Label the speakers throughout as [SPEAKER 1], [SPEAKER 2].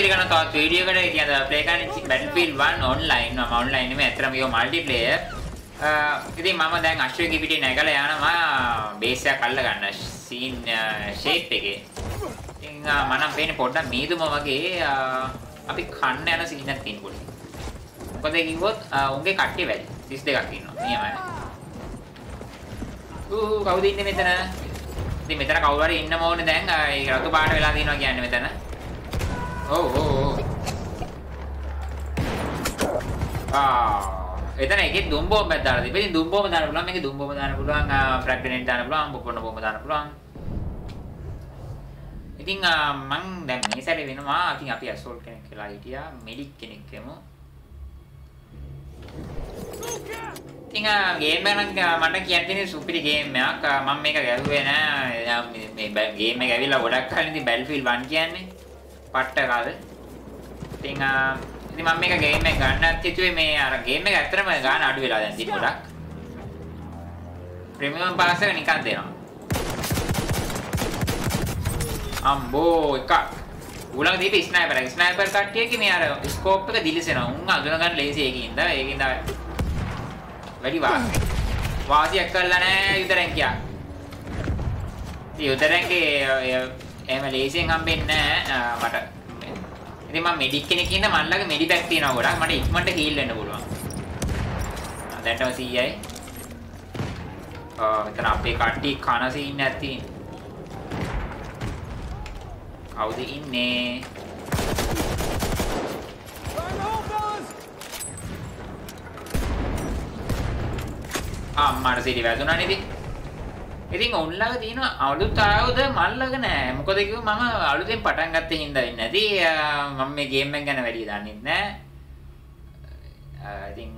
[SPEAKER 1] පිළිගන්න තවත් වීඩියෝ එකකට කියන්නේ ප්ලේ කරන්නේ Battlefield 1 online මම online නෙමෙයි අතරම මේක multiplayer. ඉතින් මම දැන් අශ්වගේ පිටේ නැගලා යනවා බේස් එකක් අල්ල ගන්න සීන් ෂේප් එකේ. ඉතින් මම නම් පේන්නේ පොඩ්ඩක් මීදුම වගේ අපි කන්න යන සීන් එකක් තියෙන පොඩි. මොකද කිව්වොත් උන්ගේ කට්ටිය වැඩි 32ක් ඉන්නවා. නියමයි. ඌ කවුද ඉන්නේ මෙතන? ඉතින් මෙතන කවුරු හරි ඉන්නම ඕනේ දැන් ඒ රතු පාට වෙලා තියෙනවා කියන්නේ මෙතන. ඔව් ඔව් ඔව්. ආ එතන එකේ දුම් බෝම්බයක් දාලා තිබෙන. ඉතින් දුම් බෝම්බ දාන්න පුළුවන්. මේකේ දුම් බෝම්බ දාන්න පුළුවන්. ෆ්‍රැග් ග්‍රනේඩ් දාන්න පුළුවන්. බොපොන්න බෝම්බ දාන්න පුළුවන්. ඉතින් මං දැන් මේ සැරේ වෙනවා. ඉතින් අපි ඇසෝල්ට් කෙනෙක් කියලා හිටියා. මෙඩික් කෙනෙක් වෙමු. ඉතින් ගේම් එක නම් මට කියන්න තියෙන සුපිරි ගේම් එකක්. මම මේක ගැහුවේ නෑ. මේ ගේම් එක ඇවිල්ලා ගොඩක් කලින් ඉතින් Battlefield 1 කියන්නේ. පට්ට කාද. ඉතින් ඉතින් මම මේක ගේම් එක ගන්නත් හිතුවේ මේ අර ගේම් එක ඇත්තටම ගාන අඩු වෙලා දැන් තියෙන ගොඩක්. ප්‍රීමියම් පාස් එක නිකන් දෙනවා. අම්බෝ එකක්. උලඟ දීපේ ස්නයිපර් එක. ස්නයිපර් කට්ටියගේ මේ අර ස්කෝප් එක දිලිසෙනවා. උන් අඳුන ගන්න ලේසි ඒකින්ද. ඒකින්ද වැඩි වාසිය. වාසියක් කරලා නැහැ යුදරෙන් කියා. යුදරෙන්ගේ එහෙම ලේසියෙන් හම්බෙන්නේ නැහැ මට. ඉතින් මම මෙඩික් කෙනෙක් ඉන්න මල්ලගේ මෙඩි බැග් තියෙනවා ගොඩක්. මට ඉක්මනට හීල් වෙන්න පුළුවන්. දැන්ටම 100යි. ආ මෙතන අපේ කට්ටිය කන සීන් එකක් තියෙනවා. කවුද ඉන්නේ? අම්මාට සිරි වැදුනා නේද? ඉතින් ඔන්ලග තියෙන අලුත් ආයුධ මල්ලක නෑ. මොකද කිව්ව මම අලුතෙන් පටන් ගත්තේ හින්දා වෙන්නේ නැති. මම මේ ගේම් එක ගැන වැඩි දන්නේ නෑ. ඉතින්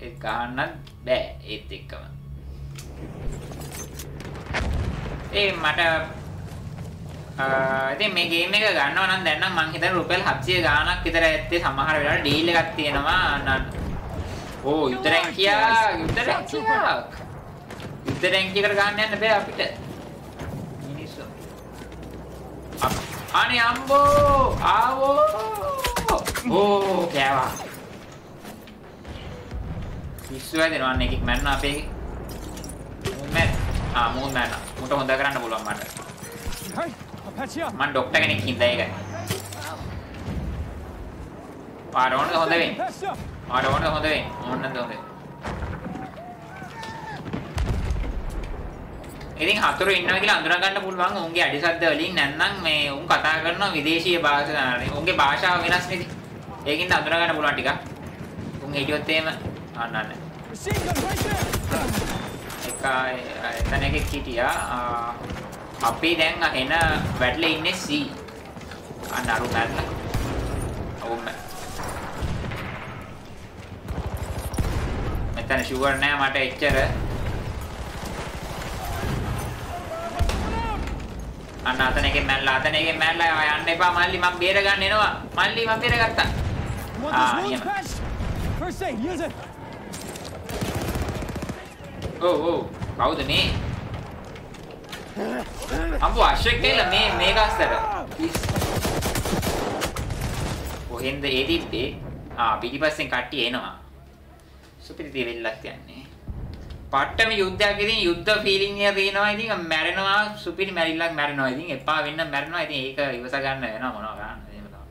[SPEAKER 1] ඒක ගන්නත් බෑ ඒත් එක්කම. ඒ මට ඉතින් මේ ගේම් එක ගන්නවා නම් දැන් නම් මං හිතන්නේ රුපියල් 700 ගාණක් විතර ඇත්තේ සමහර වෙලාවට ඩීල් එකක් තියෙනවා. ඕ යුතරෙන් කියා යුතරෙන් කියා යුද්ධ රැංකියකට ගන්න යන්න බෑ අපිට. මිනිස්සු. අනේ අම්බෝ ආවෝ. ඕ කෑවා. පිස්සු වැදෙනවා අන්න එකෙක් මැරෙනවා අපේ. මුන් ආ මුන් මැරෙනවා. මුට හොඳ කරන්න පුළුවන් මට. මම ડોක්ටර් කෙනෙක් හින්දා ඒකයි. පාරෝණ හොඳ වෙන්නේ. පාරෝණ හොඳ වෙන්නේ. ඕන්නද හොඳ වෙන්නේ. ඉතින් හතුරු ඉන්නවා කියලා අඳුනා ගන්න පුළුවන් උන්ගේ අඩි ශබ්ද වලින් නැත්නම් මේ උන් කතා කරන විදේශීය භාෂා උන්ගේ භාෂාව වෙනස් නේද? ඒකින්ද අඳුනා ගන්න පුළුවන් ටිකක්. උන් හිටියොත් එහෙම අන්න අන්න. එකයි එතන එකෙක් හිටියා. අපි දැන් එන වැටලා ඉන්නේ C. අන්න අරු මැරලා. ඔව් මෙතන ෂුවර් නෑ මට එච්චර අන්න අතන එකෙන් මැල්ලා අතන එකෙන් මැල්ලා යන්න එපා. මල්ලි මම බේර ගන්න එනවා. මල්ලි මම බේර ගත්තා ආ නියම
[SPEAKER 2] First aid, use it.
[SPEAKER 1] ඔව් ඔව්. කවුද මේ අම්බෝ අශෙක් කියලා මේ මේක අස්තර කොහෙන්ද ඒ තිබ්බේ? ආ පිටිපස්සෙන් කට්ටිය එනවා. සුපිරි දෙවිල්ලක් යන්නේ පට්ටම යුද්ධයක් ඉතින් යුද්ධ ෆීලිං එක තියෙනවා. ඉතින් මැරෙනවා සුපිරි මැරිල්ලක් මැරෙනවා. ඉතින් එපා වෙන්න මැරෙනවා. ඉතින් ඒක ඉවස ගන්න වෙනවා මොනවා කරන්න. එහෙම තමයි.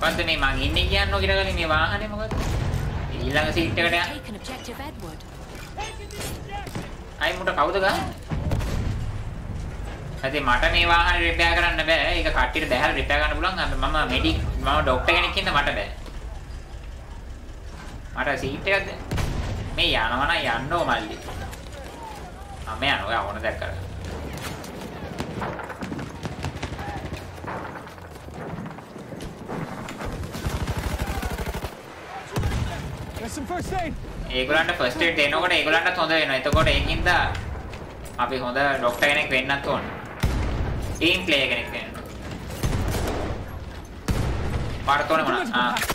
[SPEAKER 1] මොකද්ද මේ මං ඉන්නේ කියන්නෝ කියලා ගලින් මේ වාහනේ මොකද්ද? ඊළඟ සීට් එකට. අයි මුට කවුද ගහන්නේ? ඉතින් මට මේ වාහනේ රිපෙයාර් කරන්න බෑ. ඒක කට්ටියට බැහැලා රිපෙයාර් කරන්න පුළුවන්. මම මෙඩික් මම ડોක්ටර් කෙනෙක් ඉන්න මට බෑ මට සීට් එකක් දෙන්න. මේ යනවා නම් යන්න ඕ මල්ලි. ආ මේ යනවා ඔයා ඕන දෙයක් කරගන්න.
[SPEAKER 2] Get some first aid.
[SPEAKER 1] ඒගොල්ලන්ට ෆස්ට් එයිඩ් දෙනකොට ඒගොල්ලන්ටත් හොඳ වෙනවා. එතකොට ඒකින්ද අපි හොඳ ડોක්ටර් කෙනෙක් වෙන්නත් ඕන. ටීම් ප්ලේයර් කෙනෙක් වෙන්න. පාරතෝනේ මොනවා? ආ.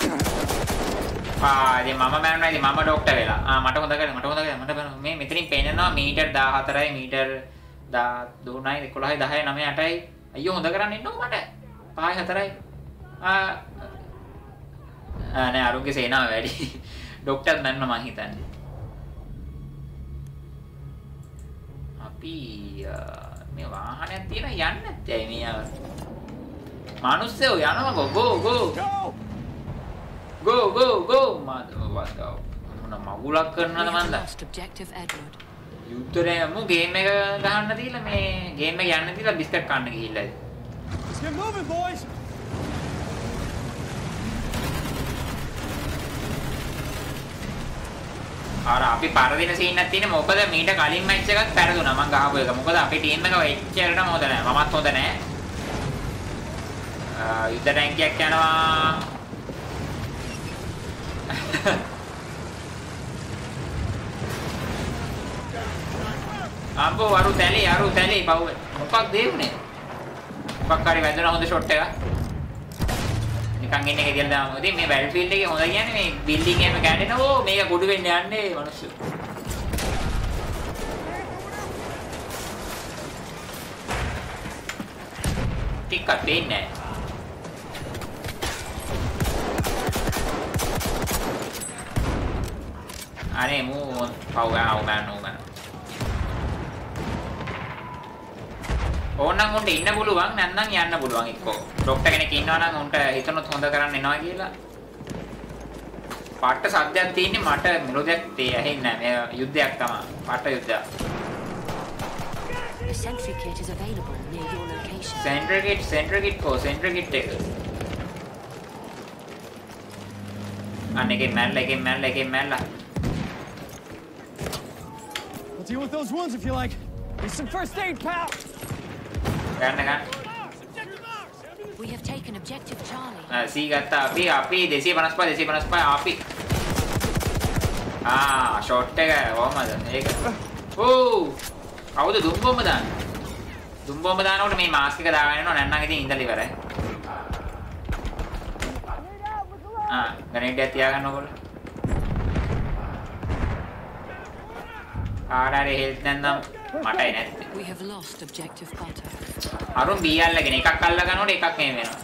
[SPEAKER 1] ආ ඉතින් මම මෑනුනා ඉතින් මම ડોක්ටර් වෙලා. ආ මට හොඳ කරේ මට හොඳ කරේ මට බලන්න මේ මෙතනින් පේනවා මීටර් 14යි මීටර් 13යි 11යි 10යි 9යි 8යි අයියෝ හොඳ කරන්න ඉන්නකො මට. පහයි හතරයි. ආ ආ නෑ අරුන්ගේ සේනාව වැඩි. ડોක්ටර් නන්න මං හිතන්නේ. අපි මේ වාහනයක් තියෙන යන්නේ නැත්තේ මේ ආව. මිනිස්සු යනවා go go go
[SPEAKER 2] Go!
[SPEAKER 1] Go go මාදවදව මොන මගුලක් කරනවද මන්ද. යුද්ධරේ මු ගේම් එක ගහන්න දීලා මේ ගේම් එක යන්න දීලා බිස්කට් කන්න ගිහිල්ලා
[SPEAKER 2] Let's get moving, boys!
[SPEAKER 1] අර අපි පරදින සීන් එකක් තියෙන මොකද මීට කලින් මැච් එකක් පෙරදුනා මං ගහපු එක. මොකද අපේ ටීම් එක එච්චරටම හොඳ නැහැ. මමත් හොඳ නැහැ. ආ යුද්ධ ටැංකියක් යනවා. අම්බෝ වරු තැලි අරු තැලි පව් මොකක් දෙන්නේ? මොකක් හරි වැදුනා හොඳ ෂොට් එකක්. නිකන් ඉන්නේ කියලා දාමු. ඉතින් මේ බැට්ෆීල්ඩ් එකේ හොඳ කියන්නේ මේ බිල්ඩින් එකම කැඩෙන ඕ මේක කුඩු වෙන්න යන්නේ මිනිස්සු. ටිකක් දෙන්නේ නැහැ. අනේ මූ පව් ආව ගන්න ඕන. ඕනනම් උන්ට ඉන්න පුළුවන් නැත්නම් යන්න පුළුවන් එක්කෝ. ડોක්ටර් කෙනෙක් ඉන්නවා නම් උන්ට හිතනොත් හොඳ කරන්න එනවා කියලා. පාට සද්දයක් තියෙන්නේ මට මෙලොඩියක් තේ ඇහෙන්නේ නැහැ. මේ යුද්ධයක් තමයි. පාට යුද්ධයක්.
[SPEAKER 3] Sentry kit is available near your location.
[SPEAKER 1] Centre kit centre kit කෝ සෙන්ටර් කිට් එක. අනේකේ මැල්ල එකේ මැල්ල එකේ මැල්ල.
[SPEAKER 2] deal with those wounds if you like. Need some first aid, pal.
[SPEAKER 3] We have taken objective Charlie.
[SPEAKER 1] Ah, see, got the api, api. Desi see one spy, they see api. Ah, shot take a bomb. Oh, how the dumb bomb then? Dumb bomb then. Out me mask ka daga no nanna kiti inda now, Ah, grenade tiya ganno kol. ආරාරේ health නැත්නම් මටයි නැත්තේ.
[SPEAKER 3] We have lost objective butter.
[SPEAKER 1] අරුන් බී අල්ලගෙන එකක් අල්ල ගන්නකොට එකක් මේ වෙනවා.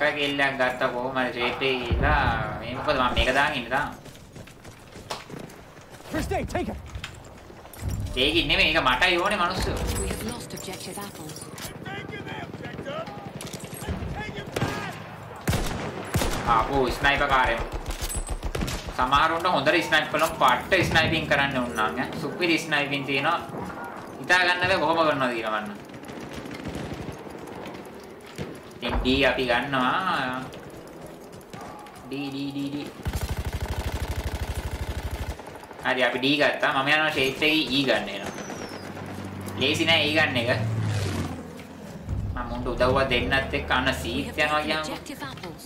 [SPEAKER 1] එක කිල්ලක් ගත්ත කොහොමද රේට් එකේ ගිහලා මේ මොකද මම මේක දාගෙන ඉන්න තාම.
[SPEAKER 2] First aid, take it!
[SPEAKER 1] ඒකින් නෙමෙයි ඒක මටයි ඕනේ මිනිස්සු.
[SPEAKER 3] We have lost objective apples.
[SPEAKER 1] ආපෝ ස්නයිපර් කාර්යය. සමහරුන්ට හොඳට ස්නයිප් කරන පට්ට ස්නයිපින් කරන්න උන්නම් ඈ. සුපිරි ස්නයිපින් තියෙනවා. හිතා ගන්න බෑ කොහොම කරනවද කියලා මන්න. ඉතින් D අපි ගන්නවා. D D D D. හරි අපි D ගත්තා. මම යනවා ෂේප් එකේ E ගන්න එනවා. ලේසි නෑ E ගන්න එක. මම උන්ට උදව්වක් දෙන්නත් එක්ක අන්න
[SPEAKER 3] We
[SPEAKER 1] සීට්
[SPEAKER 3] have
[SPEAKER 1] යනවා
[SPEAKER 3] taken
[SPEAKER 1] කියනවා.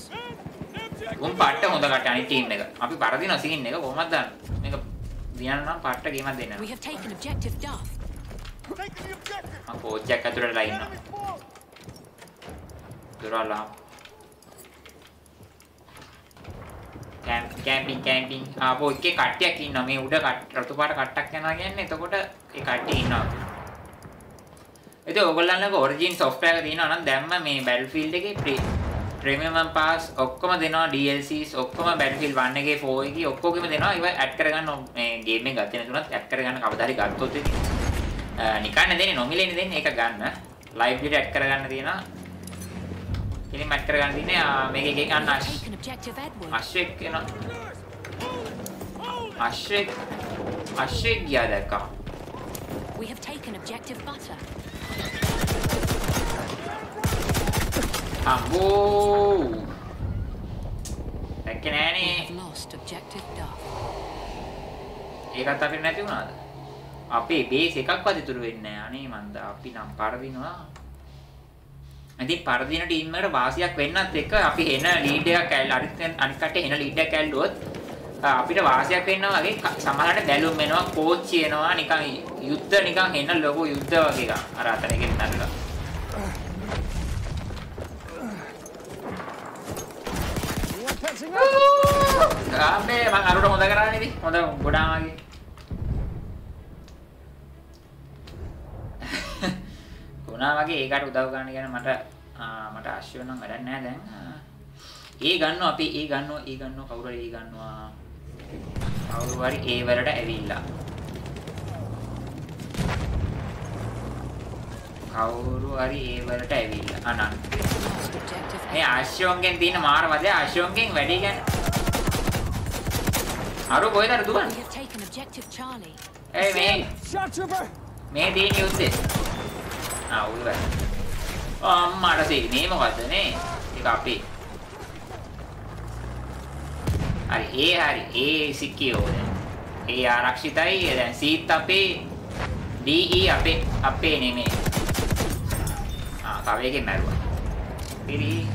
[SPEAKER 1] උන් පට්ට හොඳ කට අනිත් ටීම් එක. අපි පරදින සීන් එක කොහොමද දාන්න? මේක දිනන්න නම් පට්ට ගේමක් දෙන්න.
[SPEAKER 3] We have taken objective Duff.
[SPEAKER 1] මම කෝච් එකක් ඇතුළටලා ඉන්නවා. කැම්ප් කැම්පින් කැම්පින් ආපෝ එකේ කට්ටියක් ඉන්නවා මේ උඩ රතු පාට කට්ටක් යනවා කියන්නේ එතකොට ඒ කට්ටිය ඉන්නවා ඉතින් ඕගොල්ලන්ලගේ ඔරිජින් සොෆ්ට්වෙයාර් එක තියෙනවා නම් දැම්ම මේ Battlefield එකේ ප්‍රීමියම් පාස් ඔක්කොම දෙනවා DLCs ඔක්කොම Battlefield 1 එකේ 4 එකේ ඔක්කොගෙම දෙනවා ඒවා ඇඩ් කරගන්න ඕ- මේ ගේම් එක ගත්තේ නැතුණත් ඇඩ් කරගන්න කවදා හරි ගත්තොත් ඉතින් අ, නිකන් දෙන්නේ නොමිලේනේ දෙන්නේ ඒක ගන්න ලයිබ්‍රරි ඇඩ් කරගන්න තියෙනවා ඉතින් ඇඩ් කරගන්න තියෙන්නේ ආ, මේකේ එකේ ගන්න
[SPEAKER 3] We have
[SPEAKER 1] අශ්-
[SPEAKER 3] taken objective Edward.
[SPEAKER 1] අශ්වෙක් එනවා අශ්වෙක් අශ්වෙක් ගියා දැක්කා
[SPEAKER 3] We have taken objective butter.
[SPEAKER 1] අම්බෝ දැක්කේ නෑනේ. ඒකත් අපිට නැති වුණාද? අපේ බේස් එකක්වත් ඉතුරු වෙන්නේ නැහැ. අනේ මන්ද අපි නම් පරදිනවා. ඉතින් පරදින ටීම් එකට වාසියක් වෙන්නත් එක්ක අපි එන ලීඩ් එකක් ඇල්ල අනිත් අනිත් කට්ටිය එන ලීඩ් එකක් ඇල්ලුවොත් අපිට වාසියක් වෙනවා වගේ සමහරවිට බැලුම් එනවා කෝච්චි එනවා නිකන් යුද්ධ නිකන් එන ලොකු යුද්ධ වගේ එකක්. අර අතන එකෙන් නරලා.
[SPEAKER 2] Anyone catching up?
[SPEAKER 1] ආම්බේ මං අරුට හොඳ කරානේ ඉතින්. හොඳ ගොඩාම වගේ. වුණා වගේ ඒකට උදව් ගන්න ගැන මට ආ, මට අවශ්‍ය වෙනම් වැඩක් නැහැ දැන්. ආ. ඒ ගන්නවා අපි ඒ ගන්නවා ඒ ගන්නවා කවුරු හරි ඒ ගන්නවා. කවුරු හරි ඒ වලට ඇවිල්ලා. කවුරු හරි ඒ වලට ඇවිල්ලා. අනන්. මේ ආශ්‍රෝන්ගෙන් තියෙන මාර වදේ ආශ්‍රෝන්ගෙන් වැඩි ගැන. අර කොහෙද අර දුවන්නේ? ඒ මේ! මේ තියෙන යුද්ධේ. ආ වැඩ. අම්මාට තේ මේ මොකද්ද නේ? ඒක අපේ. හරි ඒ හරි ඒ සික්කියෝ දැන්. ඒ ආරක්ෂිතයි දැන් සීත් අපේ DE අපේ අපේ නෙමෙයි. ආ කවයකින් මැරුවා. පිරි.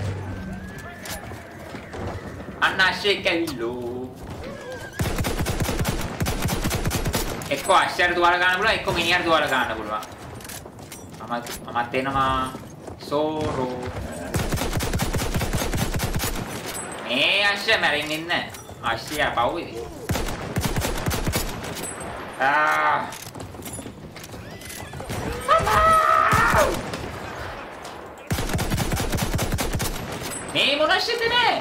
[SPEAKER 1] අන්නශ්‍රේ කැවිලෝ. එක්ක අශ්චර්ය දුවාල ගන්න පුළුවන් එක්ක මිනිහට දුවාල ගන්න පුළුවන්. මම මමත් එනවා සෝරෝ. මේ අශ්චර්ය මැරෙන්නේ නැහැ. අශ්චර්ය පවුවේ. ආ. මේ මොන අශ්චර්යද නෑ?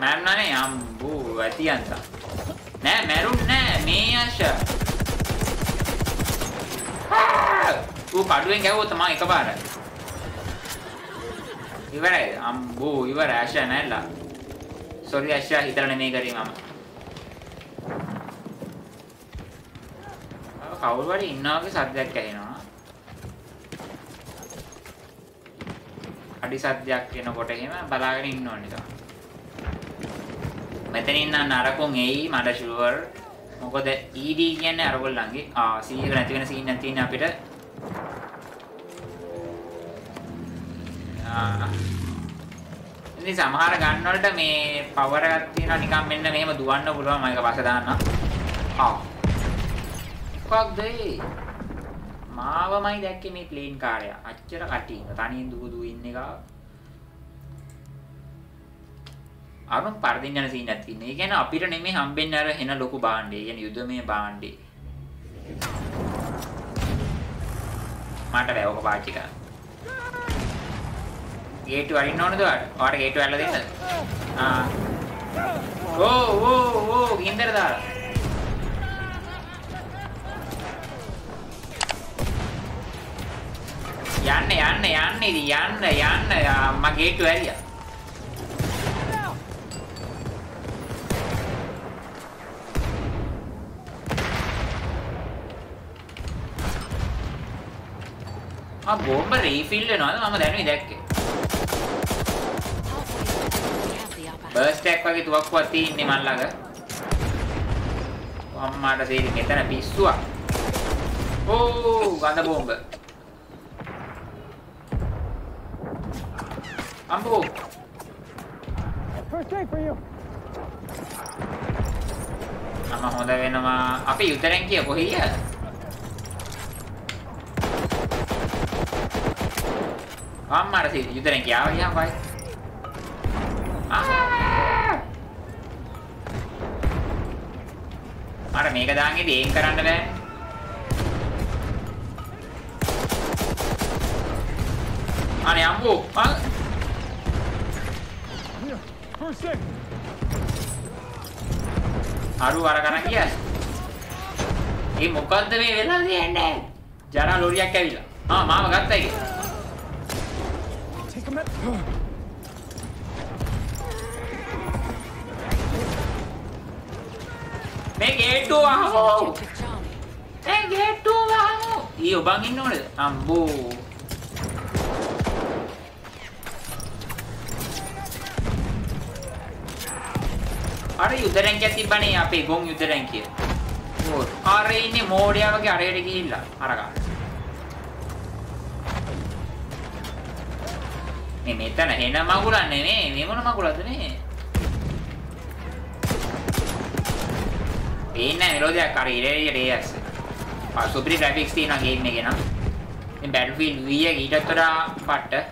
[SPEAKER 1] මැරුණානේ අම්බෝ ඇතියන්ත නෑ මැරුන් නෑ මේ අශ ඌ කඩුවෙන් ගැහුවොත් මම එකපාර ඉවරයි අම්බෝ ඉවර ඇෂ නැල්ලා සෝරි ඇෂ හිතලා නෙමෙයි කරේ මම ආ, කවුරු හරි ඉන්නා වගේ සද්දයක් ඇහෙනවා අඩි සද්දයක් එනකොට එහෙම බලාගෙන ඉන්න ඕනේ තමයි. මෙතන ඉන්න නරකුන් එයි මට ෂුවර්. මොකද ED කියන්නේ අරගොල්ලන්ගේ ආ 100ක නැති වෙන සීන් එකක් තියෙන අපිට. ආ. ඉතින් සමහර ගන්න වලට මේ පවර් එකක් තියෙනවා නිකන් මෙන්න මෙහෙම දුවන්න පුළුවන්. මම ඒක පස්සේ දාන්නම්. ආ. මොකක්ද ඒ? මාවමයි දැක්කේ මේ ප්ලේන් කාර්යය අච්චර කටින් තනියෙන් දුව දුව ඉන්න එක අරුන් පරදින්න යන සීන් එකක් තියෙනවා. ඒ කියන්නේ අපිට නෙමෙයි හම්බෙන්නේ අර එන ලොකු භාණ්ඩේ. ඒ කියන්නේ යුදමේ භාණ්ඩේ. මට බෑ ඔක පාවිච්චි කරන්න. ගේට්ටු අරින්න ඕනද ඔයාලට? ඔයාලට ගේට්ටු ඇරලා දෙන්නද? ආ. ඕ ඕ ඕ ගින්දර දාලා. යන්න යන්න යන්න ඉතින් යන්න යන්න මම ගේට්ටු ඇරියා. ආ බෝම්බ රීෆිල් වෙනවද මම දැනුයි දැක්කේ.
[SPEAKER 3] Halfway there, we have the upper hand.
[SPEAKER 1] Burst එකක් වගේ තුවක්කුවක් තියෙන්නේ මන් ළඟ. අම්මාට තේරි මෙතන පිස්සුවක්. ඕ ගඳ බෝම්බ. අම්බෝ
[SPEAKER 2] First aid for you!
[SPEAKER 1] මම හොඳ වෙනවා. අපි යුතරෙන් කිය කොහේය? අම්මාට තේරි යුතරෙන් කියාව ගියාම බයි. අර මේක දාන්ගෙදී ඒම් කරන්න බෑ. අනේ අම්බෝ අරු අර කරන් ගියා. ඒ මොකද්ද මේ වෙලා තියෙන්නේ? ජරා ලොරියක් ඇවිල්ලා. ආ මාව ගත්තා ඒක.
[SPEAKER 2] Take a minute.
[SPEAKER 1] මේ ගේට්ටුව අහමු. මේ ගේට්ටුව අහමු. ඊ ඔබන් ඉන්න ඕනේද? අම්බෝ. අර යුදරැංකියක් තිබ්බනේ අපේ ගොන් යුදරැංකිය. ඕ අර ඉන්නේ මෝඩයා වගේ අරයට ගිහිල්ලා අර ගන්න. මේ මෙතන එන මගුලක් නෙමෙයි මේ මොන මගුලක්ද මේ? පේන්නේ මෙලෝදියක් අර ඉරේරියට ඒ ඇස්ස. ආ සුපිරි ග්‍රැෆික්ස් තියෙන ගේම් එකේ නම්. ඉතින් Battlefield V එක ඊටත් වඩා පට්ට.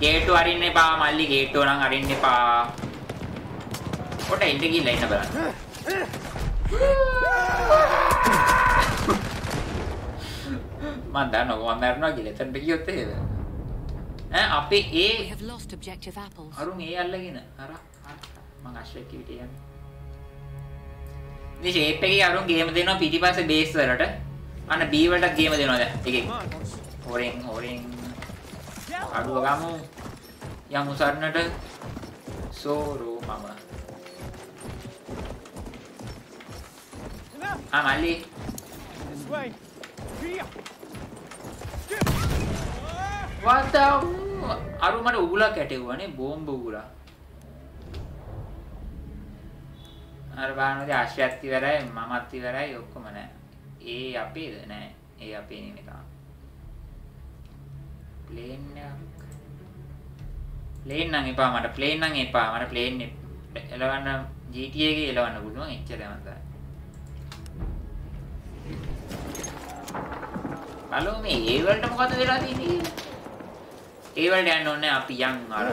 [SPEAKER 1] ගේට්ටු අරින්න එපා මල්ලි ගේට්ටුව නම් අරින්න එපා. කොට ඉඳ ගිහලා ඉන්න බලන්න. මන් දන්නවා මම මැරෙනවා කියලා. එතනට ගියොත් එහෙම. ඈ අපි ඒ. අරුන් ඒ අල්ලගෙන අර මං අශ්වයෙක් කිවිට යන්නේ. මේ ෂේප් එකේ අරුන් ගේම දෙනවා පිටිපස්සේ බේස් වලට. අන්න B වලට ගේම දෙනවා දැන්. එකෙන්. හොරෙන් හොරෙන් අඩුව ගමු. යමු සරණට. සෝරෝ මම.
[SPEAKER 2] Enough.
[SPEAKER 1] ආ මල්ලි
[SPEAKER 2] This way. Here.
[SPEAKER 1] what the අරු මට උගුලක් ඇටෙව්වනේ බෝම්බ උගුලක්. අර බානෝද ආශ්‍රයත් ඉවරයි මමත් ඉවරයි ඔක්කොම නෑ. ඒ අපේද නෑ. ඒ අපේ නෙමෙයි තාම. ප්ලේන් එකක්. ප්ලේන් නම් එපා මට ප්ලේන් නම් එපා මට ප්ලේන් එලවන්න GTA එකේ එලවන්න පුළුවන් එච්චරයි මම බලමු මේ ඒ වලට මොකද වෙලා තියෙන්නේ කියලා. ඒ වලට යන්න ඕනේ අපි යන් අර.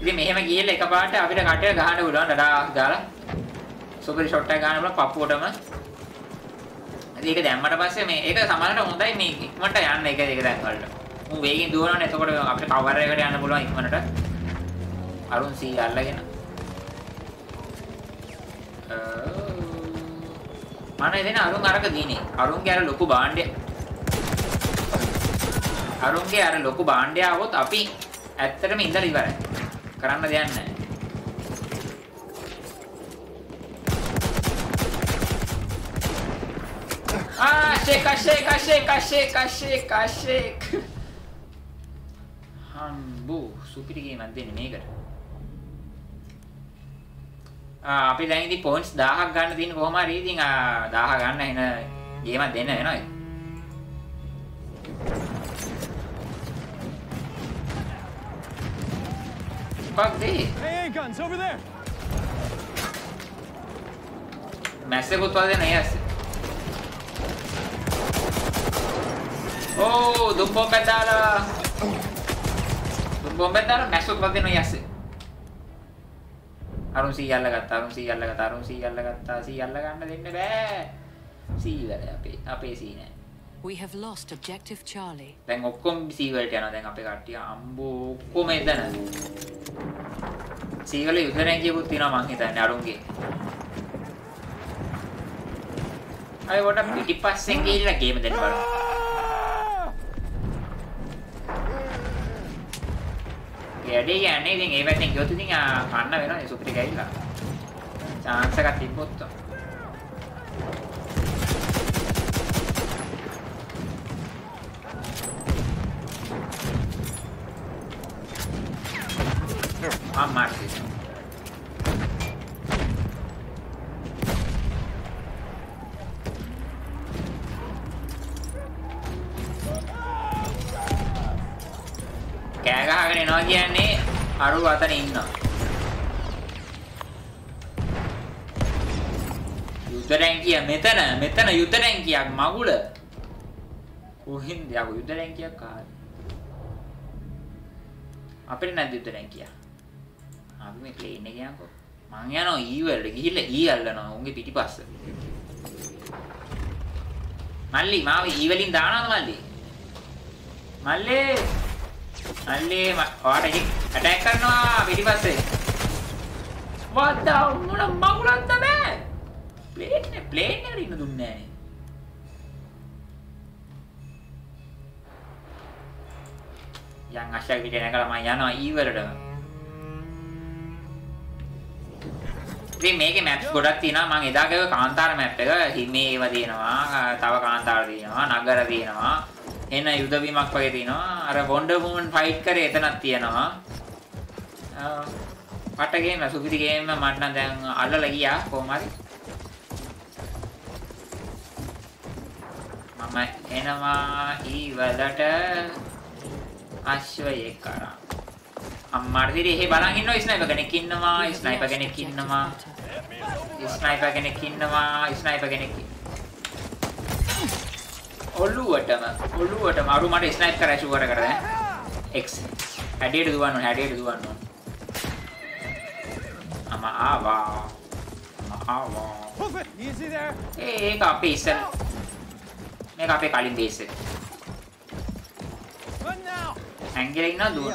[SPEAKER 1] ඉතින් මෙහෙම ගිහලා එකපාරට අපිට කටේ ගහන්න පුළුවන් ඩඩා ගාලා. සුපර් ෂොට් එක ගන්න පුළුවන් පපුවටම. ඉතින් ඒක දැම්මට පස්සේ මේ ඒක සමහරට හොඳයි මේ ඉක්මනට යන්න ඒක ඒක දැන් වලට. මු වේගෙන් දුවනවනේ එතකොට අපිට කවර් එකකට යන්න පුළුවන් ඉක්මනට. අරුන් සී අල්ලගෙන. මම එදෙන අරුන් අරක දිනේ. අරුන්ගේ අර ලොකු භාණ්ඩය. අරුන්ගේ අර ලොකු භාණ්ඩය આવොත් අපි ඇත්තටම ඉඳලා ඉවරයි. කරන්න දෙයක් නැහැ. ආ shake shake shake shake shake shake හම්බු සුපිරි ගේමක් දෙන්නේ මේකට. ආ අපි දැන් ඉතින් පොයින්ට්ස් 1000ක් ගන්න තියෙන කොහොම හරි ඉතින් ආ 1000 ගන්න එන ගේමක් දෙන්න වෙනවා. Fuck this.
[SPEAKER 2] Hey, hey, guns over there.
[SPEAKER 1] මැස්සෙකුත් වල දෙන යස්. ඕ දුම් බොම්බෙන් දාලා. දුම් බොම්බෙන් දාලා මැස්සෙකුත් වල දෙන යස්. අරුන් සී යල්ල ගත්තා අරුන් සී යල්ල ගත්තා අරුන් සී යල්ල ගත්තා සී යල්ල ගන්න දෙන්න බෑ. සී වල අපේ අපේ සී නෑ.
[SPEAKER 3] We have lost objective Charlie.
[SPEAKER 1] දැන් ඔක්කොම සී වලට යනවා දැන් අපේ කට්ටිය අම්බෝ ඔක්කොම එතන. සී වල යුදරෙන් කියපුත් තියෙනවා මං හිතන්නේ අරුන්ගේ. අය කොට පිටිපස්සෙන් ගිහිල්ලා ගේම දෙන්න බලමු. වැඩේ යන්නේ ඉතින් ඒ පැත්තෙන් ගියොත් ඉතින් ආ කන්න වෙනවා ඒ සුපිරි ගෑවිලා. chance එකක් තිබ්බොත් තෝ. අම්මාටි. කියන්නේ අරු අතන ඉන්නවා. යුද්ධ රැංකිය මෙතන මෙතන යුද්ධ රැංකියක් මගුල. කොහින්ද යකෝ යුද්ධ රැංකියක් ආවේ? අපිට නැද්ද යුද්ධ රැංකිය? අපි මේ ප්ලේන් එක යනකො. මං යනවා ඊ වලට ගිහිල්ලා ඊ අල්ලනවා උන්ගේ පිටිපස්ස. මල්ලි මාව ඊ වලින් දානවද මල්ලි? මල්ලි අල්ලේ ඔයාට එක ඇටැක් කරනවා පිටිපස්සේ. වද්දා මොන මගුලක්ද බෑ. ප්ලේන් එක ප්ලේන් එකට ඉන්න දුන්නේ නැහැ. යන් අශා විදිය නැගලා මම යනවා ඊවලටම. ඉතින් මේකේ මැප්ස් ගොඩක් තියෙනවා මම එදා ගිය කාන්තාර මැප් එක හිමේ ඒවා තියෙනවා තව කාන්තාර තියෙනවා නගර තියෙනවා එන යුද බිමක් වගේ තියෙනවා. අර වොන්ඩර් වුමන් ෆයිට් කරේ එතනක් තියෙනවා. පට ගේම සුපිරි ගේම මට නම් දැන් අල්ලලා ගියා කොහොම හරි. මම එනවා ඊවලට අශ්වයෙක් කරා. අම්මාට දිරි එහෙ බලන් ඉන්නවා ස්නයිපර් කෙනෙක් ඉන්නවා ස්නයිපර් කෙනෙක් ඉන්නවා ස්නයිපර් කෙනෙක් ඉන්නවා ස්නයිපර් කෙනෙක් ඉන්නවා ඔළුවටම ඔළුවටම අරු මට ස්නයිප් කරා ෂුවර් එකට දැන් X හැඩයට දුවන්න ඕන හැඩයට දුවන්න ඕන අම ආවා. අම ආවා.
[SPEAKER 2] Hoof it! Easy there!
[SPEAKER 1] ඒ ඒක අපේ ඉස්සර මේක අපේ කලින් බේස් එක.
[SPEAKER 2] Run now!
[SPEAKER 1] ඇංගිලා ඉන්නවා දුවන.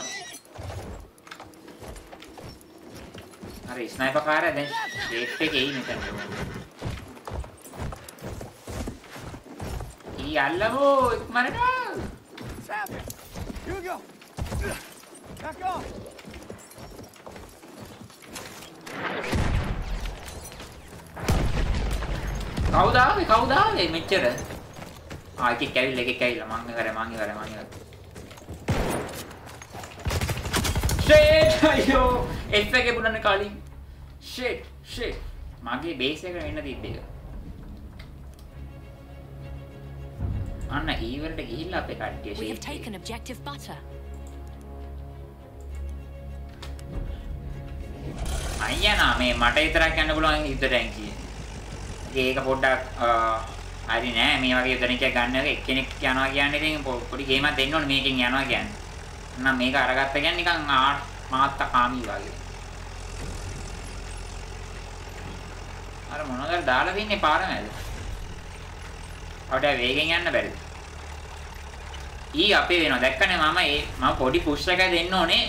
[SPEAKER 1] අර ස්නයිපර් කාරය දැන් ෂේප් එකේ ඉන්නේ මෙතන. ඊ අල්ලමෝ ඉක්මනට.
[SPEAKER 2] Here we go! Back off!
[SPEAKER 1] කවුද ආවේ කවුද ආවේ මෙච්චර? ආ එකෙක් ඇවිල්ලා එකෙක් ඇවිල්ලා මං ඉවරයි මං ඉවරයි මං ඉවරයි. ෂේට් අයියෝ එෆ් එකේ පුරන්න කලින් ෂේට් ෂේට් මගේ බේස් එක එන්න තිබ්බේක. අන්න ඊවරට ගිහිල්ලා අපේ කට්ටිය
[SPEAKER 3] We have taken objective butter.
[SPEAKER 1] අයියනා මේ මට විතරක් යන්න පුළුවන් යුද්ධ ටැංකිය. ඒක පොඩ්ඩක් හරි නෑ මේ වගේ යුද්ධ ටැංකියක් ගන්න එක එක්කෙනෙක් යනවා කියන්නේ ඉතින් පොඩි ගේමක් දෙන්න ඕනේ මේකෙන් යනවා කියන්නේ. නම් මේක අරගත්ත කියන්නේ නිකන් ආ- මාත්ත කාමී වගේ. අර මොනවාද දාලා තින්නේ පාර මැද? අපිට වේගෙන් යන්න බැරිද? ඊ අපේ වෙනවා. දැක්කනේ මම ඒ මම පොඩි පුෂ් එකක් දෙන්න ඕනේ.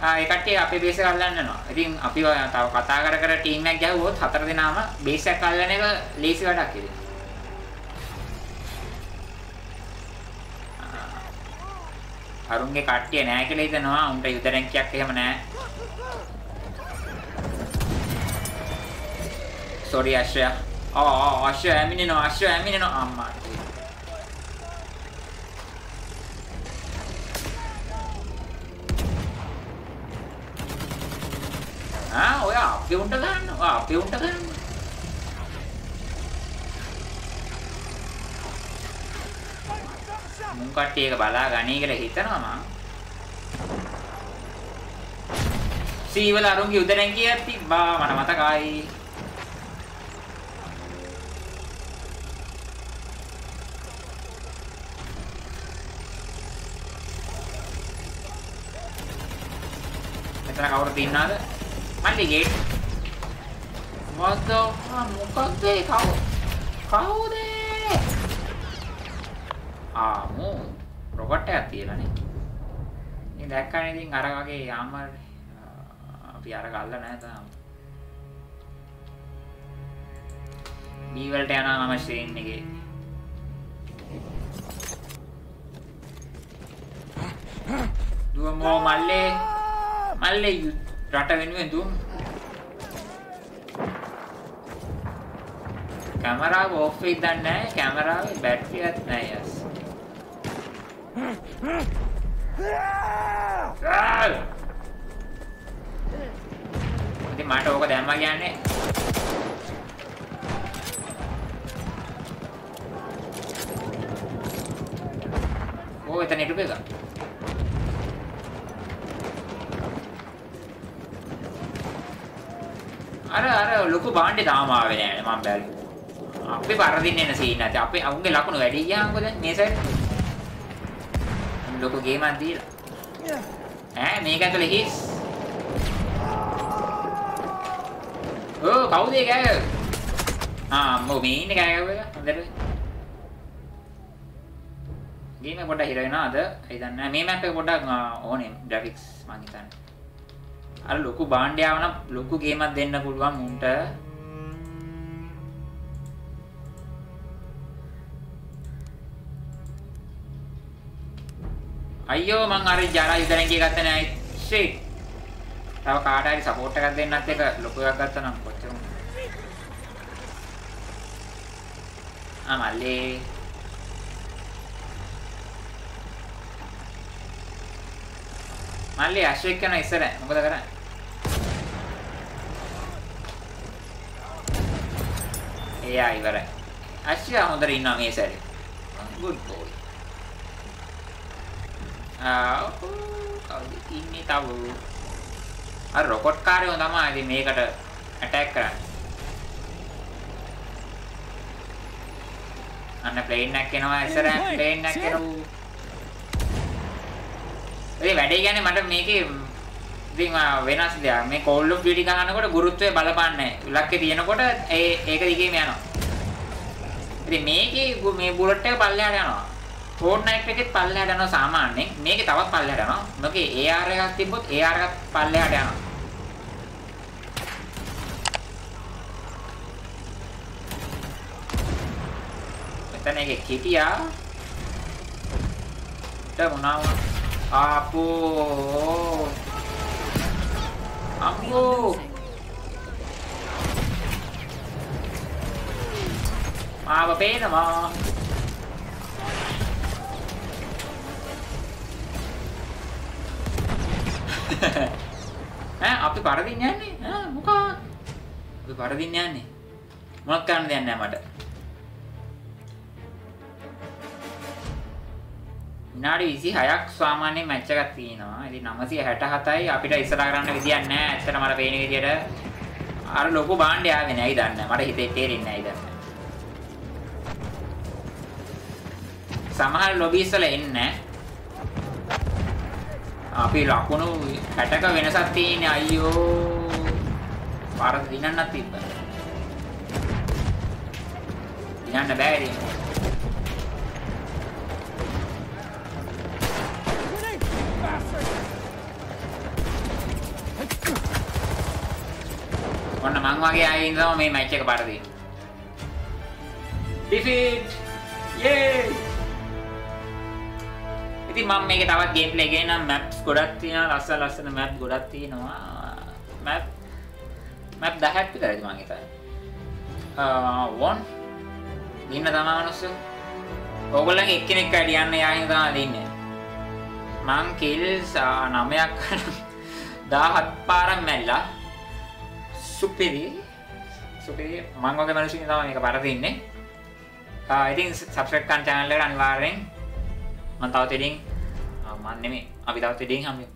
[SPEAKER 1] ආ ඒ කට්ටිය අපේ බේස් එක අල්ලන්න යනවා. ඉතින් අපි ඔය තව කතා කර කර ටීම් එකක් ගැහුවොත් හතර දෙනාම බේස් එක අල්ලන එක ලේසි වැඩක් ඉතින්. ආ. අරුන්ගේ කට්ටිය නෑ කියලා හිතනවා. උන්ට යුද රැංකියක් එහෙම නෑ. sorry අශ්‍රය. ආ ආ අශ්‍රය ඇමිනෙනවා අශ්‍රය ඇමිනෙනවා අම්මා. ආ ඔය අපේ උන්ට ගන්න. ඔය අපේ උන්ට ගන්න. මුන් කට්ටිය එක බලා ගනී කියලා හිතනවා මං. සීවල අරුන්ගේ උදරෙන් කියක් තිබ්බා මට මතකයි. මෙතන කවුරුද ඉන්නවද? මල්ලි ගේට්. what the මොකක්ද ඒ කවු? කවුද? ආ මෝ රොබට් එකක් තියලානේ. ඉතින් දැක්කනේ ඉතින් අර වගේ යාමර අපි අර ගල්ල නැහැ තාම. B වලට යනවා මම ස්ක්‍රීන් එකේ. දුවමෝ මල්ලේ මල්ලේ යු- රට වෙනුවෙන් දුවමු. කැමරාව ඔෆ් වෙයිද දන්නේ නැහැ. කැමරාවේ බැටරියක් නැහැ යස්. ආ! ඉතින් මට ඕක දැම්මා කියන්නේ ඕ එතන හිටපු එක. අර අර ලොකු බාණ්ඩේ තාම ආවේ නෑ මම බැලුවා. අපි පරදින්න එන සීන් නැති. අපේ අවුන්ගේ ලකුණු වැඩි ගියාම්කෝ දැන් මේ සයිඩ්. ලොකු ගේමක් දීලා. ඈ මේක ඇතුලේ හිස්. ඕ කවුද ඒ කෑ? ආ මො මේ ඉන්නේ ගාව එක. හොඳට. ගේම පොඩ්ඩක් හිර වෙනවද? ඒ දන්නේ නැහැ. මේ මැප් එක පොඩ්ඩක් ඕනේ ග්‍රැෆික්ස් මං හිතන්නේ. අර ලොකු බාණ්ඩයාව නම් ලොකු ගේමක් දෙන්න පුළුවන් මුන්ට. අයියෝ මං අර ජරා යුදරෙන් කිය ගත්ත නෑ ෂිට්. තව කාට හරි සපෝට් එකක් දෙන්නත් එක ලොකු එකක් ගත්තා නම් කොච්චර වුණා. ආ මල්ලේ මල්ලි අශ්වෙක් කරන ඉස්සර මොකද කරන්නේ? එයා ඉවරයි. අශ්වයා හොඳට ඉන්නවා මේ සැරේ. good boy. ආ කවුද ඉන්නේ තව? අර රොකට් කාර්යෝ තමයි ඉතින් මේකට ඇටැක් කරන්නේ. අන්න ප්ලේන් එකක් එනවා ඉස්සර ප්ලේන් එකක් එනවා. ඒ වැඩේ කියන්නේ මට මේකේ ඉතින් ආ, වෙනස් දෙයක්. මේ Call of Duty ගහනකොට ගුරුත්වය බලපන්නේ නැහැ. ඉලක්කේ තියෙනකොට ඒ ඒක දිගේම යනවා. ඉතින් මේකේ ගු- මේ බුලට් එක පල්ලෙහාට යනවා. Fortnite එකෙත් පල්ලෙහාට යනවා සාමාන්‍යයෙන්. මේකේ තවත් පල්ලෙහාට යනවා. මේකේ AR එකක් තිබ්බොත් AR එකත් පල්ලෙහාට යනවා. මෙතන එකේ හිටියා. ඊට මොනවා ආපෝ
[SPEAKER 3] We are
[SPEAKER 1] අම්මෝ
[SPEAKER 3] losing.
[SPEAKER 1] මාව පේනවා ඈ අපි පරදින්න යන්නේ ඈ මොකා අපි පරදින්න යන්නේ මොනක් කරන්න දෙයක් නැහැ මට විනාඩි 26ක් සාමාන්‍ය මැච් එකක් තියෙනවා. ඉතින් 967යි අපිට ඉස්සර කරන්න විදියක් නැහැ. ඇත්තට මට පේන විදියට අර ලොකු බාණ්ඩය ආවේ නැහැ. දන්නේ මට හිතේ තේරෙන්නේ නැහැ ඉතින්. සමහර ලොබිස් වල එන්නේ අපි ලකුණු 60ක වෙනසක් තියෙන්නේ අයියෝ. පාර දිනන්නත් තිබ්බා. දිනන්න බෑ ඉතින්. ඔන්න මං වගේ අය ඉඳලා මේ මැච් එක පාර දෙන්න. ඩිෆීට්! යේ! ඉතින් මම මේකේ තවත් ගේම් ප්ලේ ගේනම් මැප්ස් ගොඩක් තියෙනවා ලස්සන ලස්සන මැප් ගොඩක් තියෙනවා මැප් මැප් 10ක් විතරයි මං හිතන්නේ. Uh, ආ වොන් ඉන්න තමයි මිනිස්සු. ඕගොල්ලන්ගේ එක්කෙනෙක් අයිඩි යන්න යාහින තමයි දෙන්නේ. මං කිල්ස් 9ක් 17 පාරක් මැල්ලා. සුපිරි. සුපිරි මං වගේ මිනිස්සුන් තමයි මේක පරදින්නේ. ආ ඉතින් සබ්ස්ක්‍රයිබ් කරන්න channel එකට අනිවාර්යෙන්. මම තව තෙඩින් මම නෙමෙයි. අපි තව තෙඩින් හම්බෙමු